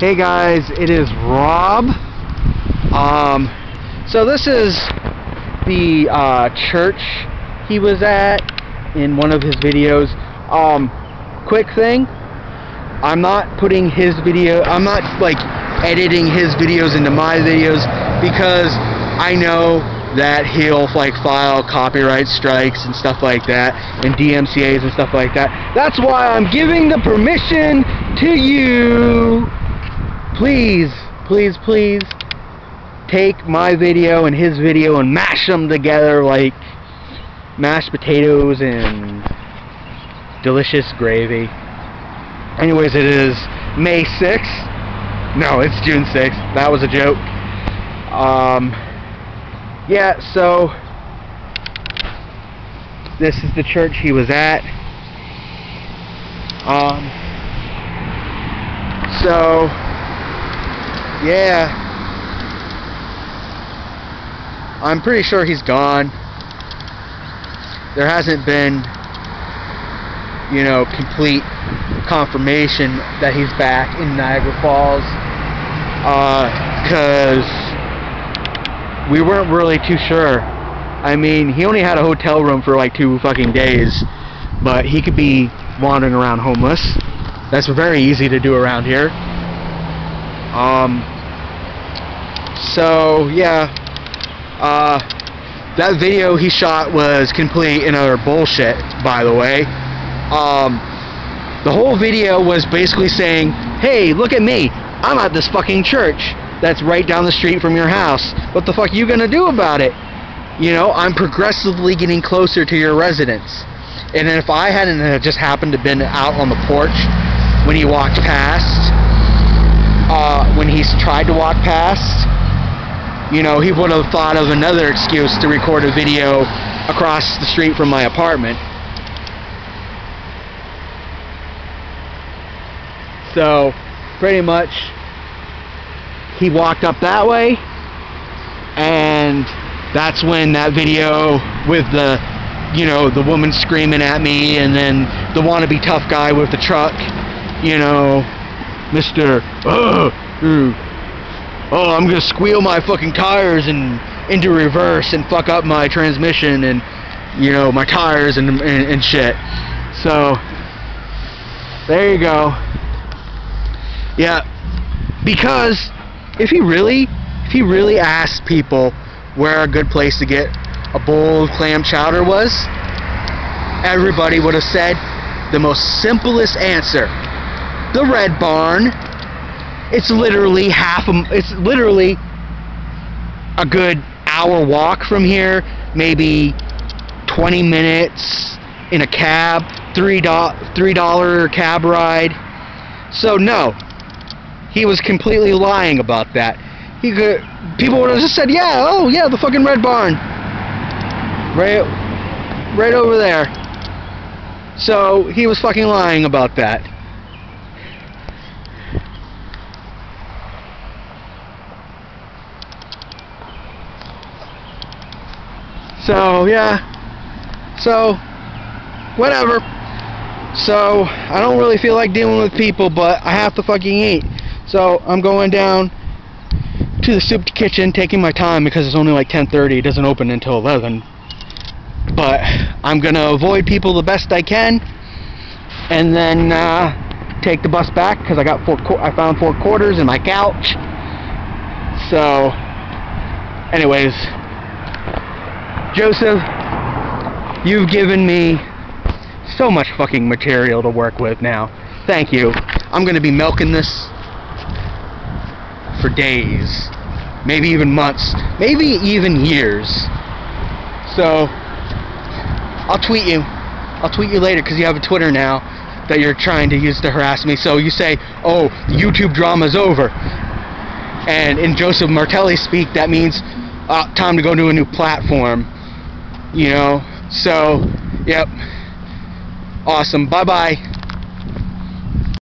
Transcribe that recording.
Hey guys, it is Rob. Um, so this is the uh, church he was at in one of his videos. Um, quick thing, I'm not putting his video, I'm not like editing his videos into my videos because I know that he'll like file copyright strikes and stuff like that and DMCA's and stuff like that. That's why I'm giving the permission to you. Please, please, please take my video and his video and mash them together like mashed potatoes and delicious gravy. Anyways, it is May 6th. No, it's June 6th. That was a joke. Um, yeah, so this is the church he was at. Um, so, yeah. I'm pretty sure he's gone. There hasn't been, you know, complete confirmation that he's back in Niagara Falls. Because uh, we weren't really too sure. I mean, he only had a hotel room for like two fucking days, but he could be wandering around homeless. That's very easy to do around here. Um, so, yeah, uh, that video he shot was complete and utter bullshit, by the way. Um, the whole video was basically saying, hey, look at me, I'm at this fucking church that's right down the street from your house. What the fuck are you gonna do about it? You know, I'm progressively getting closer to your residence. And if I hadn't just happened to been out on the porch when he walked past, uh, when he's tried to walk past, you know, he would have thought of another excuse to record a video across the street from my apartment. So, pretty much, he walked up that way and that's when that video with the you know the woman screaming at me and then the wannabe tough guy with the truck you know Mr. Uh, oh, oh I'm gonna squeal my fucking tires and into reverse and fuck up my transmission and you know my tires and, and, and shit so there you go yeah because if he really, if he really asked people where a good place to get a bowl of clam chowder was, everybody would have said the most simplest answer. The Red Barn. It's literally half a, it's literally a good hour walk from here, maybe 20 minutes in a cab, three dollar $3 cab ride. So no, he was completely lying about that. He could, people would have just said, yeah, oh yeah, the fucking Red Barn. Right, right over there. So, he was fucking lying about that. So, yeah. So, whatever. So, I don't really feel like dealing with people, but I have to fucking eat. So I'm going down to the soup kitchen, taking my time because it's only like 10:30. It doesn't open until 11. But I'm gonna avoid people the best I can, and then uh, take the bus back because I got four. I found four quarters in my couch. So, anyways, Joseph, you've given me so much fucking material to work with now. Thank you. I'm gonna be milking this for days, maybe even months, maybe even years. So, I'll tweet you. I'll tweet you later because you have a Twitter now that you're trying to use to harass me. So you say, oh, YouTube drama's over. And in Joseph Martelli speak, that means uh, time to go to a new platform. You know? So, yep. Awesome. Bye-bye.